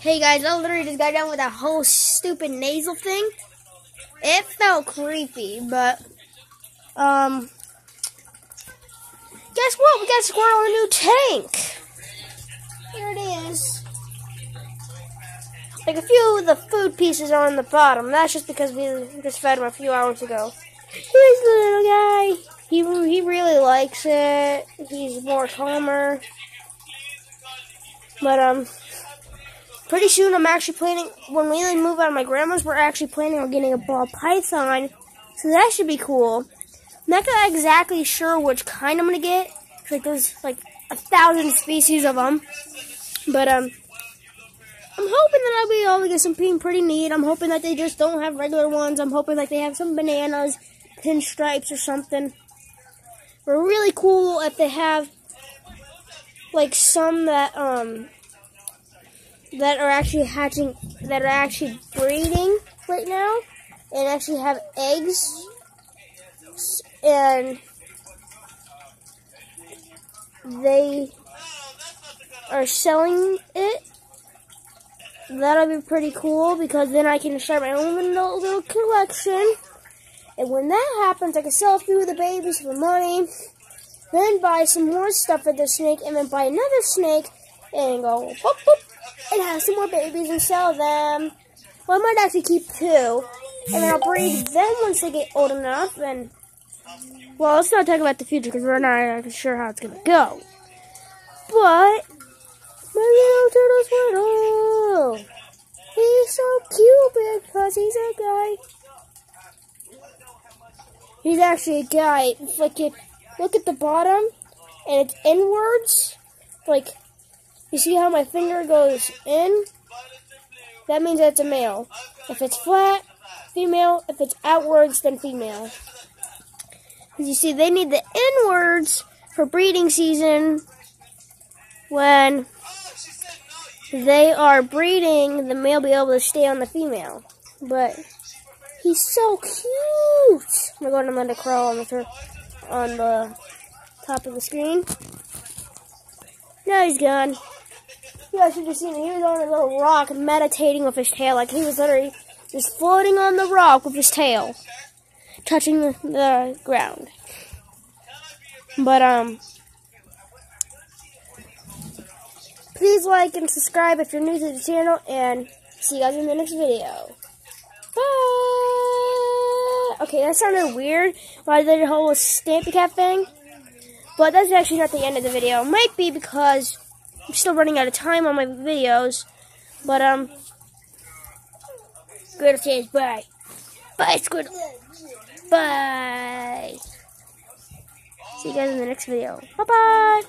Hey guys, I literally just got done with that whole stupid nasal thing. It felt creepy, but um guess what? We got Squirtle a new tank. Here it is. Like a few of the food pieces are on the bottom. That's just because we just fed him a few hours ago. Here's the little guy. He he really likes it. He's more calmer. But um pretty soon I'm actually planning, when we move out of my grandma's, we're actually planning on getting a ball python. So that should be cool. I'm not exactly sure which kind I'm going to get. Like there's like a thousand species of them. But um, I'm hoping that I'll be able to get something pretty neat. I'm hoping that they just don't have regular ones. I'm hoping like they have some bananas, pinstripes or something. Or really cool if they have like some that um that are actually hatching, that are actually breeding right now, and actually have eggs, and they are selling it. That'll be pretty cool because then I can start my own little, little collection. And when that happens, I can sell a few of the babies for money, then buy some more stuff for the snake, and then buy another snake, and go boop, boop, and have some more babies and sell them. Well, I might actually keep two, and then I'll breed them once they get old enough. And well, let's not talk about the future because we're not sure how it's gonna go. But my little turtle squirtle, he's so cute because he's a guy. He's actually a guy. Like look at the bottom, and it's inwards, like you see how my finger goes in? That means it's a male. If it's flat, female. If it's outwards, then female. You see, they need the inwards for breeding season when they are breeding, the male be able to stay on the female. But he's so cute. I'm going to let crawl on the, on the top of the screen. Now he's gone. You guys should have seen it. He was on a little rock meditating with his tail. Like he was literally just floating on the rock with his tail. Touching the, the ground. But, um... Please like and subscribe if you're new to the channel. And see you guys in the next video. Bye! Okay, that sounded weird. Why I did the whole Stampy Cat thing. But that's actually not the end of the video. Might be because I'm still running out of time on my videos. But, um, Squirtle says bye. Bye, Squirtle. Bye. See you guys in the next video. Bye-bye.